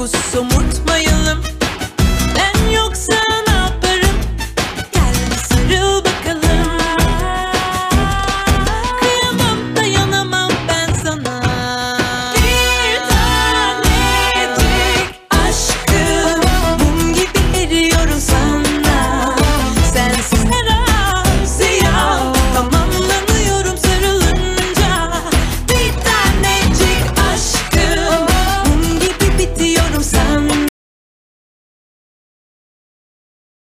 pussy so much